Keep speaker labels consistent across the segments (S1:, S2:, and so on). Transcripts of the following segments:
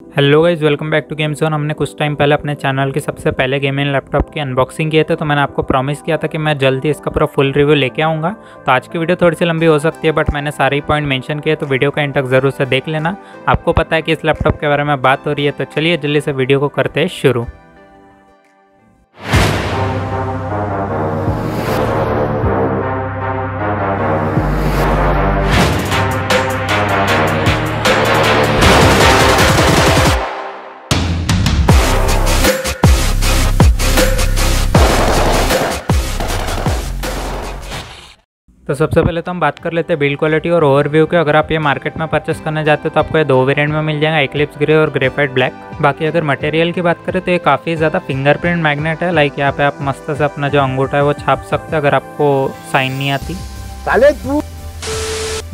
S1: Hello guys welcome back to game zone हमने कुछ time पहले अपने चैनल के सबसे पहले गेमिंग लैपटॉप की अनबॉक्सिंग किए थे तो मैंने आपको प्रॉमिस किया था कि मैं जल्दी इसका पूरा फुल रिव्यू लेके आऊँगा। तो आज की वीडियो थोड़ी सी लंबी हो सकती है बट मैंने सारे ही पॉइंट मेंशन किए तो वीडियो का एंड तक ज़रूर से देख लेना। आपको पता है कि इस लैपटॉप के बारे में बात हो रही है तो चलिए जल्दी से वीडियो को करते हैं शुरू। तो सबसे पहले तो हम बात कर लेते हैं बिल्ड क्वालिटी और ओवरव्यू के। अगर आप ये मार्केट में परचेस करने जाते हो तो आपको ये दो वेरिएंट में मिल जाएगा एक्लिप्स ग्रे और ग्रेफाइट ब्लैक बाकी अगर मटेरियल की बात करें तो ये काफ़ी ज़्यादा फिंगरप्रिंट मैग्नेट है। लाइक यहाँ पे आप मस्त से अपना जो अंगूठा है वो छाप सकते अगर आपको साइन नहीं आती।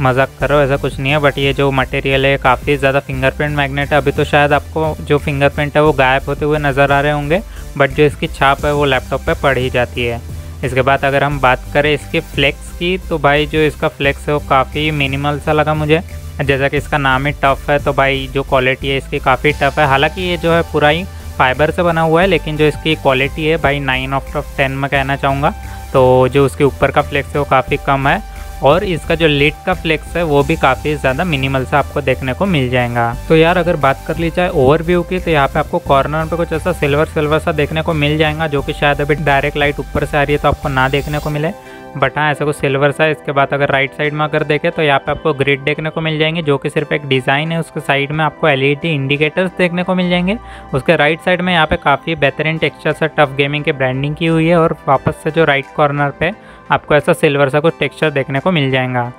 S1: मज़ाक करो ऐसा कुछ नहीं है। बट ये जो मटेरियल है काफ़ी ज़्यादा फिंगरप्रिंट मैग्नेट है। अभी तो शायद आपको जो फिंगरप्रिंट है वो गायब होते हुए नज़र आ रहे होंगे। बट जो इसकी छाप है वो लैपटॉप पर पड़ ही जाती है। इसके बाद अगर हम बात करें इसके फ्लेक्स की तो भाई जो इसका फ्लेक्स है वो काफ़ी मिनिमल सा लगा मुझे। जैसा कि इसका नाम ही टफ़ है तो भाई जो क्वालिटी है इसकी काफ़ी टफ़ है। हालाँकि ये जो है पूरा ही फाइबर से बना हुआ है, लेकिन जो इसकी क्वालिटी है, भाई नाइन ऑफ़ ऑफ़ टेन में कहना चाहूँगा। तो जो उसके ऊपर का फ्लेक्स है वो काफ़ी कम है। और इसका जो लिट का फ्लेक्स है, वो भी काफ़ी ज़्यादा मिनिमल सा आपको देखने को मिल जाएगा। तो यार, अगर बात कर ली जाए ओवरव्यू की तो यहाँ पे आपको कॉर्नर पे कुछ ऐसा सिल्वर सिल्वर सा देखने को मिल जाएगा, जो कि शायद अभी डायरेक्ट लाइट ऊपर से आ रही है तो आपको ना देखने को मिले। बट हाँ ऐसा कुछ सिल्वर सा इसके बाद अगर राइट साइड में अगर देखें तो यहाँ पे आपको ग्रिड देखने को मिल जाएँगे, जो कि सिर्फ़ एक डिज़ाइन है, उसके साइड में आपको एलईडी इंडिकेटर्स देखने को मिल जाएँगे। उसके राइट साइड में यहाँ पे काफ़ी बेहतरीन टेक्सचर से टफ गेमिंग की ब्रांडिंग की हुई है और वापस से जो राइट कॉर्नर पर आपको ऐसा सिल्वर सा कुछ टेक्सचर देखने को मिल जाएगा।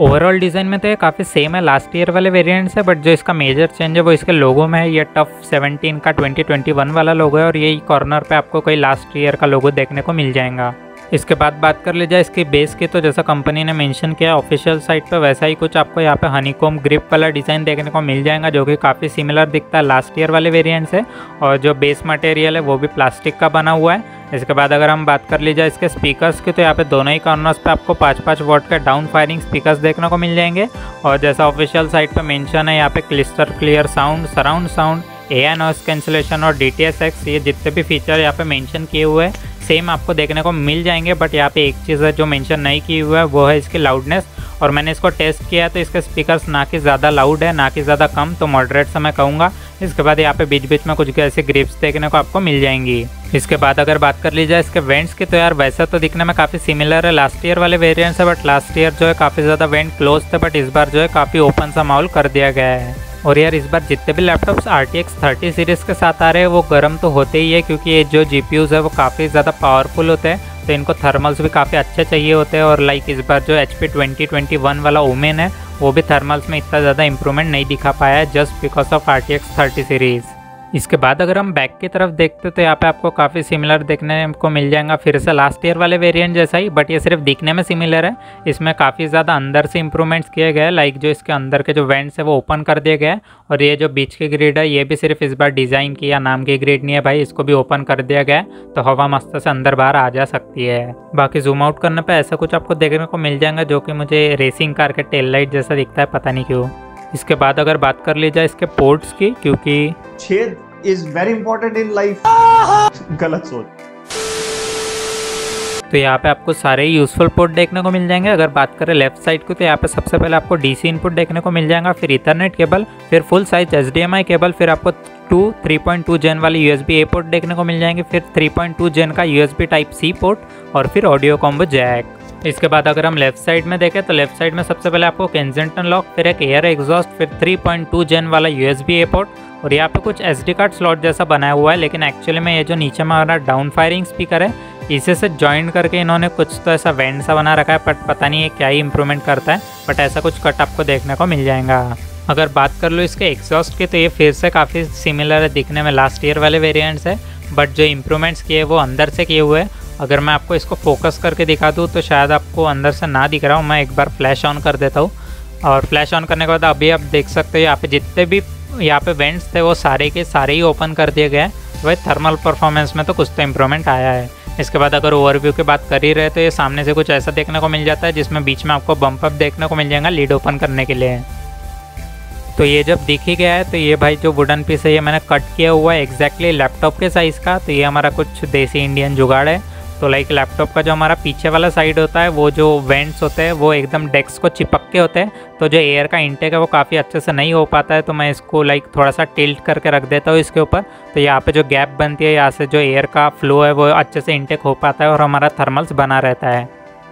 S1: ओवरऑल डिज़ाइन में तो ये काफ़ी सेम है लास्ट ईयर वाले वेरिएंट से बट जो इसका मेजर चेंज है, वो इसके लोगो में है। ये टफ 17 का 2021 वाला लोगो है और यही कॉर्नर पे आपको कोई लास्ट ईयर का लोगो देखने को मिल जाएगा। इसके बाद बात कर ली जाए इसकी बेस की तो जैसा कंपनी ने मेंशन किया ऑफिशियल साइट पे वैसा ही कुछ आपको यहाँ पे हनीकोम ग्रिप वाला डिज़ाइन देखने को मिल जाएगा, जो कि काफ़ी सिमिलर दिखता है लास्ट ईयर वाले वेरिएंट से। और जो बेस मटेरियल है, वो भी प्लास्टिक का बना हुआ है। इसके बाद अगर हम बात कर ली जाए इसके स्पीकर्स की तो यहाँ पे दोनों ही कॉर्नर्स पे आपको पाँच पाँच वोट के डाउन फायरिंग स्पीकर्स देखने को मिल जाएँगे। और जैसा ऑफिशियल साइट पे मेंशन है, यहाँ पे crystal clear sound surround sound A I noise cancellation और डी टी एस एक्स ये जितने भी फीचर यहाँ पे मेंशन किए हुए हैं सेम आपको देखने को मिल जाएँगे बट यहाँ पे एक चीज़ है जो मेंशन नहीं की हुआ है, वो है इसकी लाउडनेस और मैंने इसको टेस्ट किया तो इसके स्पीकर्स ना कि ज़्यादा लाउड है, ना कि ज़्यादा कम तो मॉडरेट से मैं कहूँगा। इसके बाद यहाँ पे बीच बीच में कुछ ऐसे ग्रिप्स देखने को आपको मिल जाएँगी। इसके बाद अगर बात कर ली जाए इसके वेंट्स की तो यार वैसा तो दिखने में काफ़ी सिमिलर है लास्ट ईयर वाले वेरियंट्स है बट लास्ट ईयर जो है काफ़ी ज़्यादा वेंट क्लोज थे बट इस बार जो है काफ़ी ओपन सा माहौल कर दिया गया है। और यार इस बार जितने भी laptops R T X thirty series के साथ आ रहे हैं, वो गर्म तो होते ही है क्योंकि ये जो जी पी यूज़ है, वो काफ़ी ज़्यादा पावरफुल होते हैं। तो इनको थर्मल्स भी काफ़ी अच्छे चाहिए होते हैं और लाइक इस बार जो H P twenty twenty one वाला ओमेन है, वो भी थर्मल्स में इतना ज़्यादा इंप्रूवमेंट नहीं दिखा पाया है just because of R T X thirty series इसके बाद अगर हम बैक की तरफ़ देखते तो यहाँ पे आपको काफ़ी सिमिलर देखने को मिल जाएगा। फिर से लास्ट ईयर वाले वेरिएंट जैसा ही बट ये सिर्फ़ दिखने में सिमिलर है। इसमें काफ़ी ज़्यादा अंदर से इंप्रूवमेंट्स किए गए लाइक जो इसके अंदर के जो वेंट्स है, वो ओपन कर दिए गए और ये जो बीच की ग्रिड है, ये भी सिर्फ़ इस बार डिज़ाइन की या नाम की ग्रिड नहीं है भाई। इसको भी ओपन कर दिया गया तो हवा मस्त से अंदर बाहर आ जा सकती है। बाकी जूम आउट करने पर ऐसा कुछ आपको देखने को मिल जाएगा, जो कि मुझे रेसिंग कार के टेल लाइट जैसा दिखता है, पता नहीं क्यों। इसके बाद अगर बात कर ली जाए इसके पोर्ट्स की क्योंकि
S2: छेद is very important in life गलत सोच।
S1: तो यहाँ पे आपको सारे ही यूज़फुल पोर्ट देखने को मिल जाएँगे। अगर बात करें लेफ़्ट साइड को तो यहाँ पे सबसे पहले आपको डीसी इनपुट देखने को मिल जाएगा फिर इथरनेट केबल फिर फुल साइज़ एच केबल फिर आपको टू 3.2 जेन वाली यूएसबी ए पोर्ट देखने को मिल जाएँगे फिर 3.2 जेन का यूएसबी टाइप सी पोर्ट और फिर ऑडियो कॉम्बो जैक इसके बाद अगर हम लेफ़्ट साइड में देखें तो लेफ़्ट साइड में सबसे पहले आपको केंजेंटन लॉक फिर एक एयर एग्जॉस्ट फिर 3.2 जेन वाला यूएसबी ए पोर्ट और यहाँ पे कुछ एसडी कार्ड स्लॉट जैसा बनाया हुआ है, लेकिन एक्चुअली में ये जो नीचे में हमारा डाउन फायरिंग स्पीकर है इसे से ज्वाइन करके इन्होंने कुछ तो ऐसा वेंट सा बना रखा है बट पता नहीं है क्या ही इंप्रूवमेंट करता है बट ऐसा कुछ कट आपको देखने को मिल जाएगा। अगर बात कर लो इसके एग्जॉस्ट की तो ये फिर से काफ़ी सिमिलर है, दिखने में लास्ट ईयर वाले वेरियंट्स है बट जो इम्प्रूवमेंट्स किए वो अंदर से किए हुए हैं अगर मैं आपको इसको फोकस करके दिखा दूँ तो शायद आपको अंदर से ना दिख रहा हूँ, मैं एक बार फ्लैश ऑन कर देता हूँ। और फ्लैश ऑन करने के बाद अभी आप देख सकते हो, यहाँ पे जितने भी, यहाँ पे वेंट्स थे, वो सारे के सारे ही ओपन कर दिए गए हैं। वही थर्मल परफॉर्मेंस में तो कुछ तो इम्प्रूवमेंट आया है। इसके बाद अगर ओवरव्यू की बात कर ही रहे तो ये सामने से कुछ ऐसा देखने को मिल जाता है, जिसमें बीच में आपको बम्प अप देखने को मिल जाएगा लीड ओपन करने के लिए। तो ये जब दिख ही गया है तो ये भाई जो वुडन पीस है, ये मैंने कट किया हुआ है एग्जैक्टली लैपटॉप के साइज़ का। तो ये हमारा कुछ देसी इंडियन जुगाड़ है। तो लाइक लैपटॉप का जो हमारा पीछे वाला साइड होता है, वो जो वेंट्स होते हैं, वो एकदम डेस्क को चिपक के होते हैं। तो जो एयर का इंटेक है, वो काफ़ी अच्छे से नहीं हो पाता है तो मैं इसको लाइक थोड़ा सा टिल्ट करके रख देता हूँ इसके ऊपर। तो यहाँ पे जो गैप बनती है, यहाँ से जो एयर का फ्लो है, वो अच्छे से इंटेक हो पाता है और हमारा थर्मल्स बना रहता है।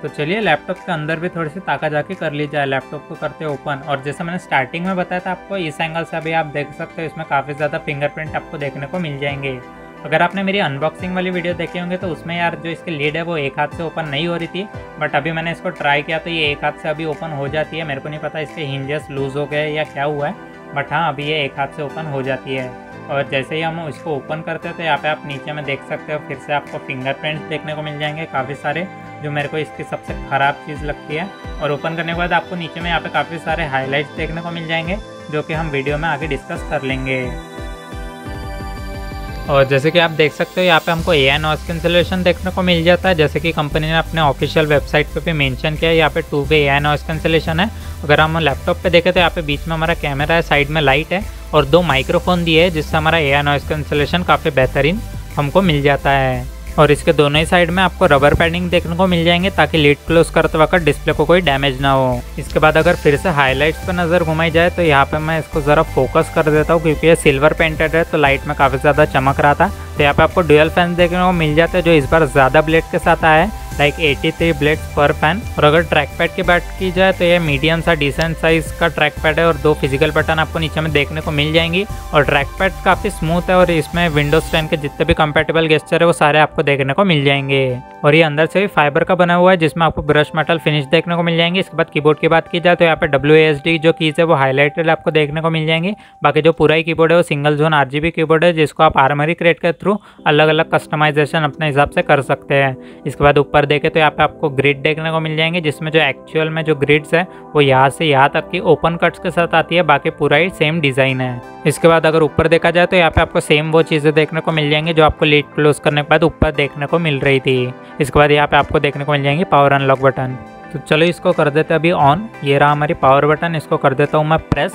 S1: तो चलिए लैपटॉप के अंदर भी थोड़ी सी ताका जाके कर ली जाए लैपटॉप को करते ओपन और जैसे मैंने स्टार्टिंग में बताया था आपको, इस एंगल से अभी आप देख सकते हो, इसमें काफ़ी ज़्यादा फिंगरप्रिंट आपको देखने को मिल जाएँगे। अगर आपने मेरी अनबॉक्सिंग वाली वीडियो देखे होंगे तो उसमें यार जो इसकी लीड है वो एक हाथ से ओपन नहीं हो रही थी बट अभी मैंने इसको ट्राई किया तो ये एक हाथ से अभी ओपन हो जाती है। मेरे को नहीं पता इसके हिंजेस लूज़ हो गए या क्या हुआ है बट हाँ अभी ये एक हाथ से ओपन हो जाती है। और जैसे ही हम इसको ओपन करते हैं तो यहाँ पे आप नीचे में देख सकते हो, फिर से आपको फिंगरप्रिंट्स देखने को मिल जाएँगे काफ़ी सारे, जो मेरे को इसकी सबसे ख़राब चीज़ लगती है। और ओपन करने के बाद आपको नीचे में यहाँ पे काफ़ी सारे हाईलाइट्स देखने को मिल जाएँगे, जो कि हम वीडियो में आगे डिस्कस कर लेंगे। और जैसे कि आप देख सकते हो, यहाँ पे हमको ए आई नॉइस कैंसिलेशन देखने को मिल जाता है। जैसे कि कंपनी ने अपने ऑफिशियल वेबसाइट पे भी मेंशन किया है, यहाँ पे two way A I noise cancellation है। अगर हम लैपटॉप पे देखें तो यहाँ पे बीच में हमारा कैमरा है साइड में लाइट है और दो माइक्रोफोन दिए है, जिससे हमारा ए आई नॉइस कैंसिलेशन काफ़ी बेहतरीन हमको मिल जाता है। और इसके दोनों ही साइड में आपको रबर पैडिंग देखने को मिल जाएँगे ताकि लीड क्लोज करते वक्त डिस्प्ले को कोई डैमेज ना हो। इसके बाद अगर फिर से हाईलाइट्स पर नज़र घुमाई जाए तो यहाँ पे मैं इसको ज़रा फोकस कर देता हूँ क्योंकि ये सिल्वर पेंटेड है तो लाइट में काफ़ी ज़्यादा चमक रहा था। तो यहाँ पे आपको डुअल फ़ैन देखने को मिल जाते हैं, जो इस बार ज़्यादा ब्लेड के साथ आया है लाइक 83 थ्री ब्लेड्स पर फ़ैन और अगर ट्रैक पैड की बात की जाए तो ये मीडियम सा डिसेंट साइज़ का ट्रैक पैड है और दो फ़िज़िकल बटन आपको नीचे में देखने को मिल जाएँगी। और ट्रैक पैड काफ़ी स्मूथ है और इसमें विंडोज़ टेन के जितने भी कंपेटेबल गेस्टर है, वो सारे आपको देखने को मिल जाएँगे। और ये अंदर से भी फाइबर का बना हुआ है, जिसमें आपको ब्रश मेटल फिनिश देखने को मिल जाएँगे। इसके बाद कीबोर्ड की बात की जाए तो यहाँ पे डब्ल्यू जो कीज है, वो हाईलाइटेड आपको देखने को मिल जाएँगे। बाकी जो पूरा ही कीबोर्ड है, वो सिंगल जोन आर कीबोर्ड है, जिसको आप आर्मरी क्रिएट के थ्रू अलग अलग कस्टमाइजेशन अपने हिसाब से कर सकते हैं। इसके बाद ऊपर देखे तो यहाँ पे आपको ग्रिड देखने को मिल जाएँगे, जिसमें जो एक्चुअल में जो ग्रिड्स है, वो यहाँ से यहाँ तक की ओपन कट्स के साथ आती है, बाकी पूरा ही सेम डिज़ाइन है। इसके बाद अगर ऊपर देखा जाए तो यहाँ पे आपको सेम वो चीज़ें देखने को मिल जाएँगी, जो आपको लीड क्लोज करने के बाद ऊपर देखने को मिल रही थी। इसके बाद यहाँ पे आपको देखने को मिल जाएँगे पावर अनलॉक बटन तो चलो इसको कर देते अभी ऑन ये रहा हमारी पावर बटन इसको कर देता हूँ मैं प्रेस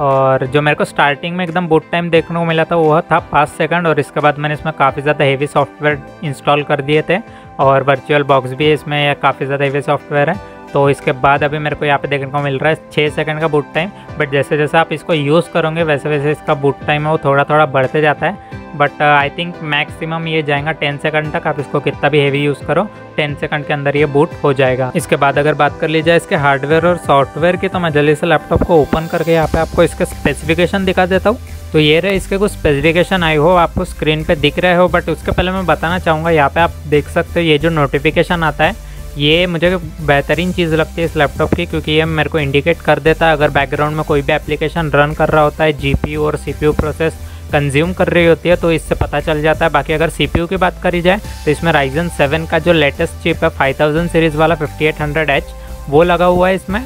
S1: और जो मेरे को स्टार्टिंग में एकदम बूट टाइम देखने को मिला था वह था पाँच सेकंड और इसके बाद मैंने इसमें काफ़ी ज़्यादा हेवी सॉफ्टवेयर इंस्टॉल कर दिए थे और वर्चुअल बॉक्स भी इसमें काफ़ी ज़्यादा हेवी सॉफ्टवेयर है। तो इसके बाद अभी मेरे को यहाँ पे देखने को मिल रहा है छः सेकंड का बूट टाइम बट जैसे जैसे आप इसको यूज़ करोगे, वैसे वैसे इसका बूट टाइम है वो थोड़ा थोड़ा बढ़ते जाता है। बट आई थिंक मैक्सिमम ये जाएगा टेन सेकंड तक। आप इसको कितना भी हेवी यूज़ करो टेन सेकंड के अंदर ये बूट हो जाएगा। इसके बाद अगर बात कर ली जाए इसके हार्डवेयर और सॉफ्टवेयर की तो मैं जल्दी से लैपटॉप को ओपन करके यहाँ पे आपको इसके स्पेसिफिकेशन दिखा देता हूँ। तो ये रहे इसके कुछ स्पेसिफिकेशन आई हो आपको स्क्रीन पे दिख रहे हो बट उसके पहले मैं बताना चाहूँगा, यहाँ पे आप देख सकते हो ये जो नोटिफिकेशन आता है ये मुझे बेहतरीन चीज़ लगती है इस लैपटॉप की, क्योंकि ये मेरे को इंडिकेट कर देता है, अगर बैकग्राउंड में कोई भी एप्लीकेशन रन कर रहा होता है जीपीयू और सीपीयू प्रोसेस कंज्यूम कर रही होती है तो इससे पता चल जाता है। बाकी अगर सीपीयू की बात करी जाए तो इसमें राइजन सेवन का जो लेटेस्ट चिप है फाइव सीरीज़ वाला 5800H वो लगा हुआ है इसमें।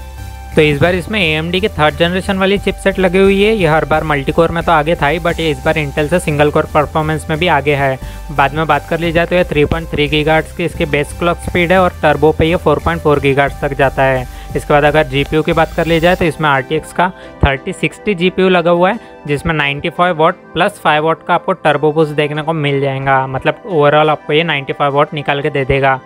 S1: तो इस बार इसमें AMD के थर्ड जनरेशन वाली चिपसेट लगी हुई है। ये हर बार मल्टी कोर में तो आगे था ही बट ये इस बार इंटेल से सिंगल कोर परफॉर्मेंस में भी आगे है। बाद में बात कर ली जाए तो ये 3.3 पॉइंट की इसकी बेस क्लॉक स्पीड है और टर्बो पे ये 4.4 पॉइंट तक जाता है। इसके बाद अगर GPU की बात कर ली जाए तो इसमें RTX का थर्टी सिक्सटी जी लगा हुआ है, जिसमें 95 वॉट प्लस 5 वॉट का आपको टर्बो बूस्ट देखने को मिल जाएगा। मतलब ओवरऑल आपको ये 95 वॉट निकाल के दे देगा।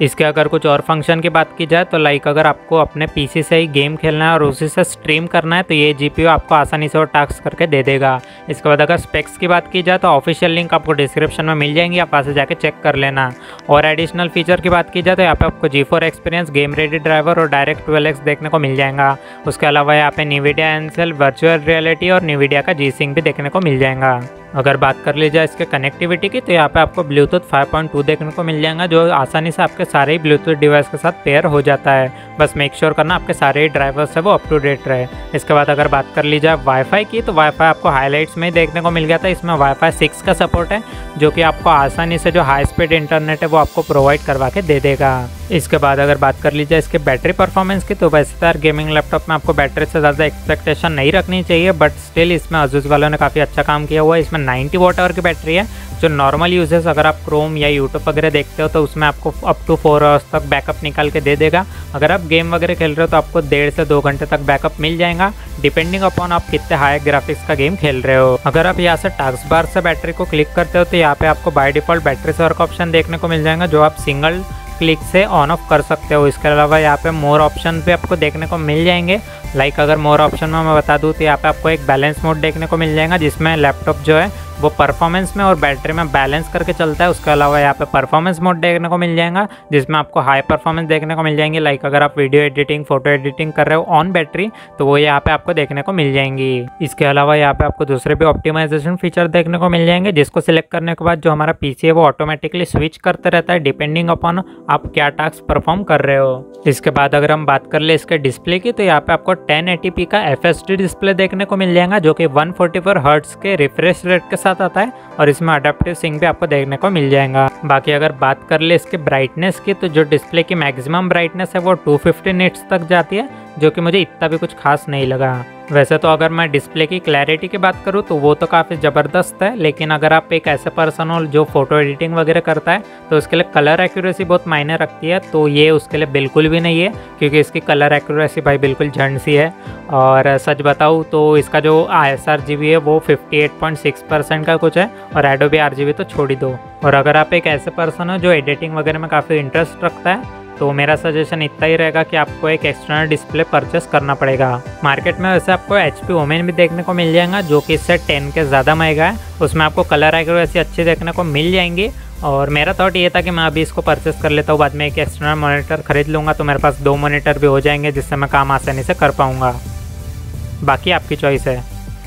S1: इसके अगर कुछ और फ़ंक्शन की बात की जाए तो लाइक अगर आपको अपने पीसी से ही गेम खेलना है और उसी से स्ट्रीम करना है तो ये जीपीयू आपको आसानी से वो टास्क करके दे देगा। इसके बाद अगर स्पेक्स की बात की जाए तो ऑफिशियल लिंक आपको डिस्क्रिप्शन में मिल जाएँगी, आप वहाँ से जाके चेक कर लेना। और एडिशनल फीचर की बात की जाए तो यहाँ पे आपको G experience game ready driver और डायरेक्ट ट्वेल्व देखने को मिल जाएगा। उसके अलावा यहाँ पे निविडिया एनसेल वर्चुअल रियलिटी और निविडिया का जी भी देखने को मिल जाएगा। अगर बात कर ली जाए इसके कनेक्टिविटी की तो यहाँ पे आपको ब्लूटूथ 5.2 देखने को मिल जाएगा, जो आसानी से आपके सारे ही ब्लूटूथ डिवाइस के साथ पेयर हो जाता है। बस मेक श्योर करना आपके सारे ही ड्राइवर्स है वो अप टू डेट रहे। इसके बाद अगर बात कर ली जाए वाईफाई की तो वाईफाई आपको हाईलाइट्स में देखने को मिल गया था। इसमें वाईफाई सिक्स का सपोर्ट है, जो कि आपको आसानी से जो हाई स्पीड इंटरनेट है, वो आपको प्रोवाइड करवा के दे देगा। इसके बाद अगर बात कर ली जाए इसके बैटरी परफॉर्मेंस की तो वैसे तो यार गेमिंग लैपटॉप में आपको बैटरी से ज़्यादा एक्सपेक्टेशन नहीं रखनी चाहिए बट स्टिल इसमें अजूज वालों ने काफ़ी अच्छा काम किया हुआ है। इसमें 90 वॉट आवर की बैटरी है, जो नॉर्मल यूजेस अगर आप क्रोम या यूट्यूब वगैरह देखते हो तो उसमें आपको अप टू फोर आवर्स तक बैकअप निकाल के दे देगा। अगर आप गेम वगैरह खेल रहे हो तो आपको डेढ़ से दो घंटे तक बैकअप मिल जाएगा डिपेंडिंग अपॉन आप कितने हाई ग्राफिक्स का गेम खेल रहे हो। अगर आप यहाँ से टास्क बार से बैटरी को क्लिक करते हो तो यहाँ पे आपको बाय डिफ़ॉल्ट बैटरी से वर्क ऑप्शन देखने को मिल जाएगा, जो आप सिंगल क्लिक से ऑन ऑफ़ कर सकते हो। इसके अलावा यहाँ पे मोर ऑप्शन भी आपको देखने को मिल जाएँगे। लाइक अगर मोर ऑप्शन में मैं बता दूँ तो यहाँ पे आपको एक बैलेंस मोड देखने को मिल जाएगा, जिसमें लैपटॉप जो है, वो परफॉर्मेंस में और बैटरी में बैलेंस करके चलता है। उसके अलावा यहाँ पे परफॉर्मेंस मोड देखने को मिल जाएगा, जिसमें आपको हाई परफॉर्मेंस देखने को मिल जाएँगी। लाइक अगर आप वीडियो एडिटिंग फ़ोटो एडिटिंग कर रहे हो ऑन बैटरी तो वो यहाँ पे आपको देखने को मिल जाएँगी। इसके अलावा यहाँ पे आपको दूसरे भी ऑप्टिमाइजेशन फीचर देखने को मिल जाएँगे, जिसको सिलेक्ट करने के बाद जो हमारा पीसी है, वो ऑटोमेटिकली स्विच करते रहता है डिपेंडिंग अपॉन आप क्या टास्क परफॉर्म कर रहे हो। इसके बाद अगर हम बात कर ले इसके डिस्प्ले की तो यहाँ पे आपको टेन का एफ़ डिस्प्ले देखने को मिल जाएगा, जो कि वन फोर्टी के रिफ्रेश रेट के साथ आता है, और इसमें अडेप्टिव सिंग भी आपको देखने को मिल जाएगा। बाकी अगर बात कर ले इसके ब्राइटनेस की तो जो डिस्प्ले की मैक्सिमम ब्राइटनेस है वो 250 फिफ्टी तक जाती है, जो कि मुझे इतना भी कुछ खास नहीं लगा। वैसे तो अगर मैं डिस्प्ले की क्लैरिटी की बात करूँ तो वो तो काफ़ी ज़बरदस्त है, लेकिन अगर आप एक ऐसे पर्सन हो जो फ़ोटो एडिटिंग वगैरह करता है तो उसके लिए कलर एक्यूरेसी बहुत मायने रखती है तो ये उसके लिए बिल्कुल भी नहीं है, क्योंकि इसकी कलर एक्यूरेसी भाई बिल्कुल झंड सी है। और सच बताऊँ तो इसका जो एस आर जी बी है, वो fifty eight point six percent का कुछ है, और एडोबी आर जी बी तो छोड़ ही दो। और अगर आप एक ऐसे पर्सन हो जो एडिटिंग वगैरह में काफ़ी इंटरेस्ट रखता है तो मेरा सजेशन इतना ही रहेगा कि आपको एक एक्सटर्नल डिस्प्ले परचेस करना पड़ेगा। मार्केट में वैसे आपको एच पी ओमेन भी देखने को मिल जाएगा, जो कि इससे टेन के ज़्यादा महँगा है। उसमें आपको कलर एक्यूरेसी अच्छी देखने को मिल जाएँगी। और मेरा थॉट ये था कि मैं अभी इसको परचेस कर लेता हूँ, बाद में एक एक्सटर्नल मोनीटर खरीद लूँगा तो मेरे पास दो मोनीटर भी हो जाएँगे, जिससे मैं काम आसानी से कर पाऊँगा। बाकी आपकी चॉइस है।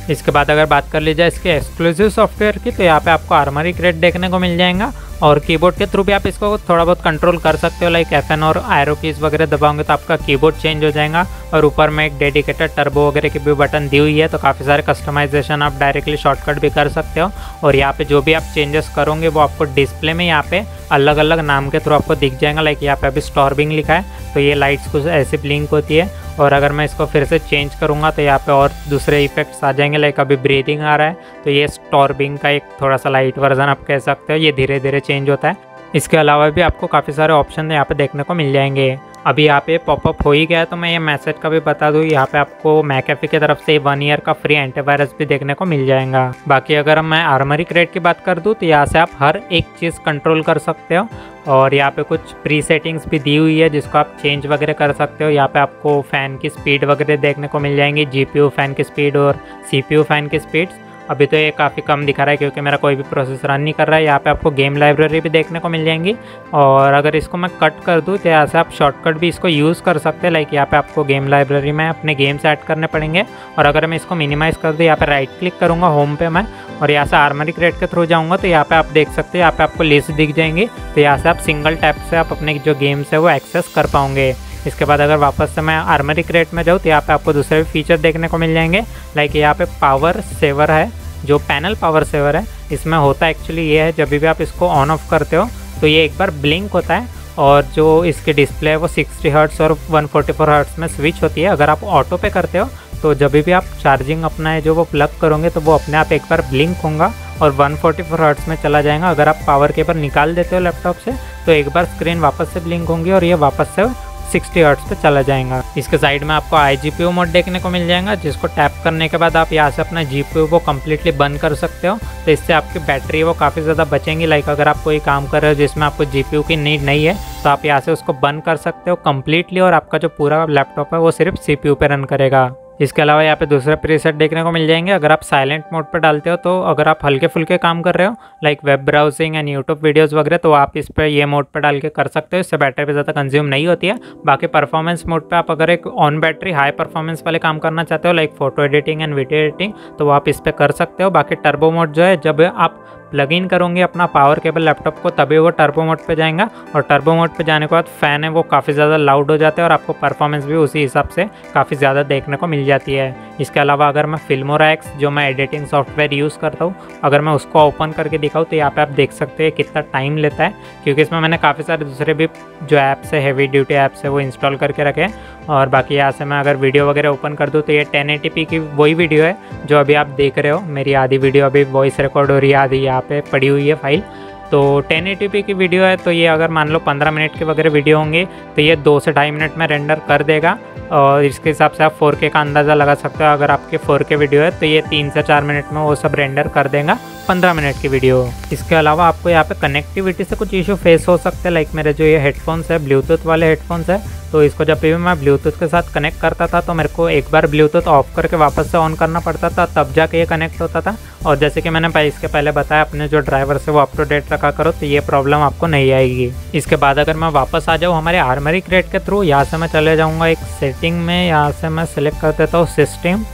S1: इसके बाद अगर बात कर ली जाए इसके एक्सक्लूसिव सॉफ्टवेयर की तो यहाँ पे आपको आर्मरी क्रेड देखने को मिल जाएगा। और कीबोर्ड के थ्रू भी आप इसको थोड़ा बहुत कंट्रोल कर सकते हो लाइक एफ़ और आयरो कीज वगैरह दबाओगे तो आपका कीबोर्ड चेंज हो जाएगा। और ऊपर में एक डेडिकेटेड टर्बो वगैरह की भी बटन दी हुई है तो काफ़ी सारे कस्टमाइजेशन आप डायरेक्टली शॉर्टकट भी कर सकते हो। और यहाँ पे जो भी आप चेंजेस करोगे, वो आपको डिस्प्ले में यहाँ पे अलग अलग नाम के थ्रू आपको दिख जाएगा लाइक यहाँ पे अभी स्टॉर्बिंग लिखा है तो ये लाइट्स कुछ ऐसे ब्लिंक होती है, और अगर मैं इसको फिर से चेंज करूँगा तो यहाँ पे और दूसरे इफेक्ट्स आ जाएँगे लाइक अभी ब्रीदिंग आ रहा है तो ये स्टॉर्बिंग का एक थोड़ा सा लाइट वर्जन आप कह सकते हो, ये धीरे धीरे चेंज होता है। इसके अलावा भी आपको काफ़ी सारे ऑप्शन यहाँ पे देखने को मिल जाएँगे। अभी यहाँ पे पॉपअप हो ही गया तो मैं ये मैसेज का भी बता दूँ, यहाँ पे आपको मैकेफी की तरफ़ से वन ईयर का फ्री एंटीवायरस भी देखने को मिल जाएगा। बाकी अगर मैं आर्मरी क्रेड की बात कर दूँ तो यहाँ से आप हर एक चीज़ कंट्रोल कर सकते हो और यहाँ पे कुछ प्री सेटिंग्स भी दी हुई है, जिसको आप चेंज वगैरह कर सकते हो। यहाँ पे आपको फ़ैन की स्पीड वगैरह देखने को मिल जाएँगी GPU फ़ैन की स्पीड और सी फ़ैन की स्पीड्स अभी तो ये काफ़ी कम दिखा रहा है क्योंकि मेरा कोई भी प्रोसेस रन नहीं कर रहा है। यहाँ पे आपको गेम लाइब्रेरी भी देखने को मिल जाएँगी। और अगर इसको मैं कट कर दूँ तो यहाँ से आप शॉर्टकट भी इसको यूज़ कर सकते हैं। लाइक यहाँ पे आपको गेम लाइब्रेरी में अपने गेम्स ऐड करने पड़ेंगे। और अगर मैं इसको मिनिमाइज़ कर दूँ, यहाँ पर राइट क्लिक करूँगा होम पे मैं। और यहाँ से आर्मरी क्रेड के थ्रू जाऊँगा तो यहाँ पर आप देख सकते हैं, यहाँ पर आपको लिस्ट दिख जाएँगी। तो यहाँ से आप सिंगल टैप से आप अपने जो गेम्स है, वो एक्सेस कर पाओगे। इसके बाद अगर वापस से मैं आर्मरी क्रेट में जाऊँ तो यहाँ पे आपको दूसरे भी फीचर देखने को मिल जाएँगे। लाइक यहाँ पे पावर सेवर है, जो पैनल पावर सेवर है, इसमें होता एक्चुअली ये है, जब भी आप इसको ऑन ऑफ़ करते हो तो ये एक बार ब्लिंक होता है, और जो इसकी डिस्प्ले है वो 60 हर्ट्स और 144 हर्ट्स में स्विच होती है। अगर आप ऑटो पे करते हो तो जब भी आप चार्जिंग अपना है, जो वो प्लग करोगे तो वो अपने आप एक बार ब्लिंक होगा और 144 हर्ट्स में चला जाएगा। अगर आप पावर केबल निकाल देते हो लैपटॉप से तो एक बार स्क्रीन वापस से ब्लिंक होंगी और ये वापस से सिक्सटी हर्ट्स पे चला जाएगा। इसके साइड में आपको आई जी मोड देखने को मिल जाएगा, जिसको टैप करने के बाद आप यहाँ से अपना जी को कम्प्लीटली बंद कर सकते हो। तो इससे आपकी बैटरी वो काफ़ी ज़्यादा बचेंगी। लाइक अगर आप कोई काम कर रहे हो जिसमें आपको जीपीयू की नीड नहीं है तो आप यहाँ से उसको बंद कर सकते हो कम्प्लीटली और आपका जो पूरा लैपटॉप है वो सिर्फ़ सीपीयू पे रन करेगा। इसके अलावा यहाँ पे दूसरे प्रीसेट देखने को मिल जाएँगे। अगर आप साइलेंट मोड पर डालते हो तो अगर आप हल्के फुल्के काम कर रहे हो like web browsing and YouTube videos वगैरह तो आप इस पर ये मोड पर डाल के कर सकते हो। इससे बैटरी भी ज़्यादा कंज्यूम नहीं होती है। बाकी परफॉर्मेंस मोड पर आप अगर एक ऑन बैटरी हाई परफॉर्मेंस वाले काम करना चाहते हो like photo editing and video editing तो आप इस पर कर सकते हो। बाकी टर्बो मोड जो है, जब आप प्लग इन करोगे अपना पावर केबल लैपटॉप को, तभी वो टर्बो मोड पे जाएगा और टर्बो मोड पे जाने के बाद फ़ैन है वो काफ़ी ज़्यादा लाउड हो जाता है और आपको परफॉर्मेंस भी उसी हिसाब से काफ़ी ज़्यादा देखने को मिल जाती है। इसके अलावा अगर मैं फिल्मोरा एक्स जो मैं एडिटिंग सॉफ्टवेयर यूज़ करता हूँ, अगर मैं उसको ओपन करके दिखाऊँ तो यहाँ पर आप देख सकते हैं कितना टाइम लेता है, क्योंकि इसमें मैंने काफ़ी सारे दूसरे भी जो ऐप्स है हैवी ड्यूटी ऐप्स है, वो इंस्टॉल करके रखे और बाकी यहाँ से मैं अगर वीडियो वगैरह ओपन कर दूँ तो ये टेन की वही वीडियो है, जो अभी आप देख रहे हो। मेरी आधी वीडियो अभी वॉइस रिकॉर्ड हो रही है, आधी यहाँ पे पड़ी हुई है फ़ाइल। तो 1080p की वीडियो है तो ये अगर मान लो 15 मिनट के वगैरह वीडियो होंगे तो ये दो से ढाई मिनट में रेंडर कर देगा। और इसके हिसाब से आप 4K का अंदाज़ा लगा सकते हो, अगर आपके 4K वीडियो है तो ये तीन से चार मिनट में वो सब रेंडर कर देगा 15 मिनट की वीडियो इसके अलावा आपको यहाँ पे कनेक्टिविटी से कुछ इशू फेस हो सकते हैं लाइक मेरे जो ये हेडफोन्स है ब्लूटूथ वाले हेडफोन्स है तो इसको जब भी मैं ब्लूटूथ के साथ कनेक्ट करता था तो मेरे को एक बार ब्लूटूथ ऑफ़ करके वापस से ऑन करना पड़ता था, तब जाके ये कनेक्ट होता था। और जैसे कि मैंने इसके पहले बताया, अपने जो ड्राइवर से वो अप टू डेट रखा करो तो ये प्रॉब्लम आपको नहीं आएगी। इसके बाद अगर मैं वापस आ जाऊँ हमारे आर्मरी क्रेट के थ्रू यहाँ से मैं चले जाऊँगा एक सेटिंग में, यहाँ से मैं सिलेक्ट कर देता हूँ सिस्टम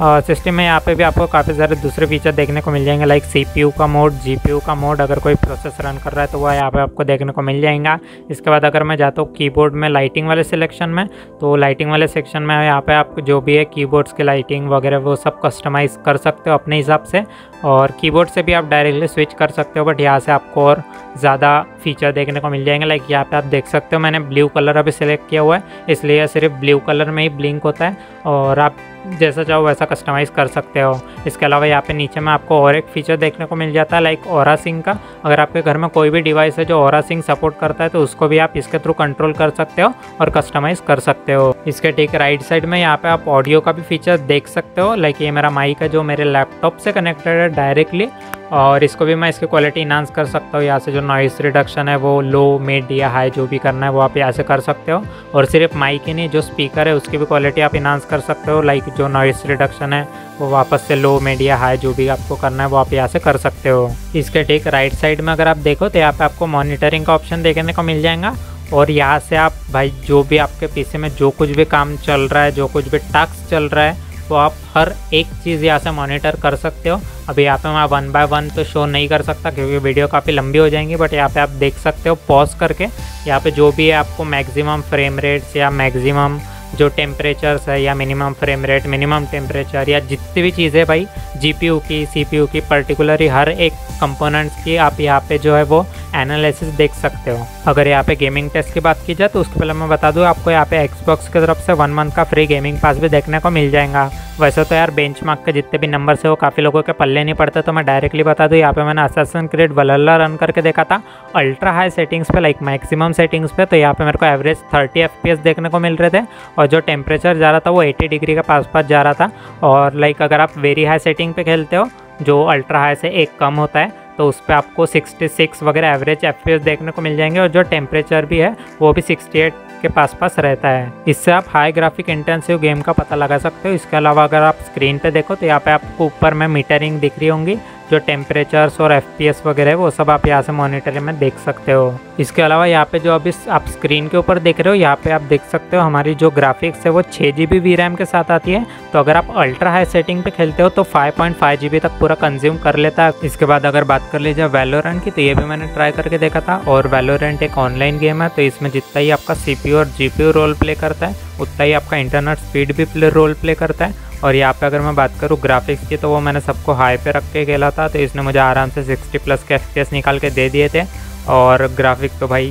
S1: सिस्टम में यहाँ पे भी आपको काफ़ी सारे दूसरे फीचर देखने को मिल जाएँगे लाइक सीपीयू का मोड जीपीयू का मोड अगर कोई प्रोसेस रन कर रहा है तो वह यहाँ पे आपको देखने को मिल जाएगा। इसके बाद अगर मैं जाता हूँ कीबोर्ड में लाइटिंग वाले सिलेक्शन में तो लाइटिंग वाले सेक्शन में यहाँ पे आप जो भी है कीबोर्ड्स की लाइटिंग वगैरह, वो सब कस्टमाइज़ कर सकते हो अपने हिसाब से। और कीबोर्ड से भी आप डायरेक्टली स्विच कर सकते हो बट यहाँ से आपको और ज़्यादा फीचर देखने को मिल जाएँगे। लाइक यहाँ पे आप देख सकते हो मैंने ब्लू कलर अभी सिलेक्ट किया हुआ है, इसलिए सिर्फ़ ब्लू कलर में ही ब्लिंक होता है। और आप जैसा चाहो वैसा कस्टमाइज़ कर सकते हो। इसके अलावा यहाँ पे नीचे में आपको और एक फीचर देखने को मिल जाता है लाइक ओरा सिंग का। अगर आपके घर में कोई भी डिवाइस है जो ओरा सिंग सपोर्ट करता है तो उसको भी आप इसके थ्रू कंट्रोल कर सकते हो और कस्टमाइज़ कर सकते हो। इसके ठीक राइट साइड में यहाँ पर आप ऑडियो का भी फीचर देख सकते हो लाइक ये मेरा माइक है जो मेरे लैपटॉप से कनेक्टेड है डायरेक्टली और इसको भी मैं इसकी क्वालिटी इन्हांस कर सकता हूँ। यहाँ से जो नॉइस रिडक्शन है, वो लो मिड या हाई जो भी करना है, वो आप यहाँ से कर सकते हो। और सिर्फ़ माइक ही नहीं, जो स्पीकर है, उसकी भी क्वालिटी आप इन्हांस कर सकते हो लाइक जो नॉइस रिडक्शन है, वो वापस से लो मीडिया हाई जो भी आपको करना है, वो आप यहाँ से कर सकते हो। इसके ठीक राइट साइड में अगर आप देखो तो यहाँ पे आपको मॉनिटरिंग का ऑप्शन देखने को मिल जाएगा। और यहाँ से आप भाई, जो भी आपके पीछे में जो कुछ भी काम चल रहा है, जो कुछ भी टास्क चल रहा है तो आप हर एक चीज़ यहाँ से मॉनिटर कर सकते हो। अभी यहाँ पे मैं वन बाय वन तो शो नहीं कर सकता, क्योंकि वीडियो काफ़ी लंबी हो जाएँगी बट यहाँ पे आप देख सकते हो पॉज करके, यहाँ पे जो भी है आपको मैक्सिमम फ्रेम रेट्स या मैक्सिमम जो टेम्परेचर्स है या minimum frame rate minimum temperature या जितनी भी चीज़ें भाई जीपीयू की सीपीयू की पर्टिकुलरली हर एक कंपोनेंट्स की, आप यहाँ पे जो है वो एनालिसिस देख सकते हो। अगर यहाँ पे गेमिंग टेस्ट की बात की जाए तो उसके पहले मैं बता दूँ, आपको यहाँ पे एक्सबॉक्स की तरफ़ से वन मंथ का फ्री गेमिंग पास भी देखने को मिल जाएगा। वैसे तो यार बेंच के जितने भी नंबर से वो काफ़ी लोगों के पल्ले नहीं पड़ते तो मैं डायरेक्टली बता दूँ, यहाँ पे मैंने असेसन क्रिएट वलल्ला रन करके देखा था। अल्ट्रा हाई सेटिंग्स पे लाइक मैक्सिमम सेटिंग्स पे तो यहाँ पे मेरे को एवरेज थर्टी एफ़ देखने को मिल रहे थे। और जो टेम्परेचर जा रहा था, वो एटी डिग्री के पास पास जा रहा था। और लाइक अगर आप वेरी हाई सेटिंग पे खेलते हो, जो अल्ट्रा हाई से एक कम होता है तो उस पर आपको 66 वगैरह एवरेज एफ़ देखने को मिल जाएँगे और जो टेम्परेचर भी है, वो भी 68 के पास पास रहता है। इससे आप हाई ग्राफिक इंटेंसिव गेम का पता लगा सकते हो। इसके अलावा अगर आप स्क्रीन पे देखो तो यहाँ पे आपको ऊपर में मीटरिंग दिख रही होंगी। जो टेम्परेचर्स और एफपीएस वगैरह है, वो सब आप यहाँ से मॉनिटरिंग में देख सकते हो। इसके अलावा यहाँ पे जो अभी आप स्क्रीन के ऊपर देख रहे हो, यहाँ पे आप देख सकते हो हमारी जो ग्राफिक्स है, वो छः जी बी के साथ आती है। तो अगर आप अल्ट्रा हाई सेटिंग पे खेलते हो तो 5.5 पॉइंट तक पूरा कंज्यूम कर लेता है। इसके बाद अगर बात कर लीजिए वैलोरेंट की तो ये भी मैंने ट्राई करके देखा था। और वैलोरेंट एक ऑनलाइन गेम है तो इसमें जितना ही आपका सी और जीपीयू रोल प्ले करता है, उतना ही आपका इंटरनेट स्पीड भी रोल प्ले करता है। और यहाँ पे अगर मैं बात करूँ ग्राफिक्स की तो वो मैंने सबको हाई पे रख के खेला था तो इसने मुझे आराम से 60 प्लस के FPS निकाल के दे दिए थे। और ग्राफिक तो भाई,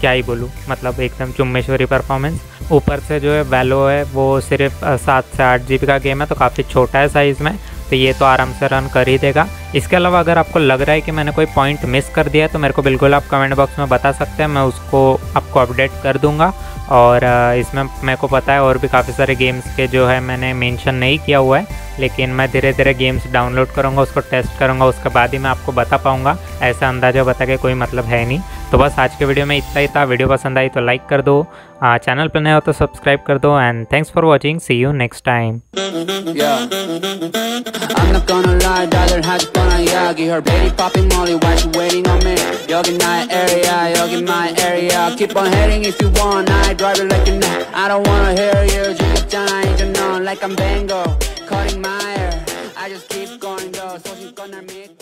S1: क्या ही बोलूँ मतलब एकदम चुम्बेश्वरी परफॉर्मेंस ऊपर से जो है वैलो है, वो सिर्फ़ सात से आठ जीबी का गेम है तो काफ़ी छोटा है साइज़ में। तो ये तो आराम से रन कर ही देगा। इसके अलावा अगर आपको लग रहा है कि मैंने कोई पॉइंट मिस कर दिया तो मेरे को बिल्कुल आप कमेंट बॉक्स में बता सकते हैं। मैं उसको आपको अपडेट कर दूँगा। और इसमें मेरे को पता है और भी काफ़ी सारे गेम्स के जो है मैंने मेंशन नहीं किया हुआ है। लेकिन मैं धीरे धीरे गेम्स डाउनलोड करूँगा, उसको टेस्ट करूँगा, उसके बाद ही मैं आपको बता पाऊँगा। ऐसा अंदाज़ा बता के कोई मतलब है नहीं। तो बस आज के वीडियो में इतना ही था। वीडियो पसंद आई तो लाइक कर दो। आ, चैनल पर नए हो तो सब्सक्राइब कर दो and thanks for watching see you next time
S3: like I'm Bango, cutting my hair. I just keep going though, so she's gonna make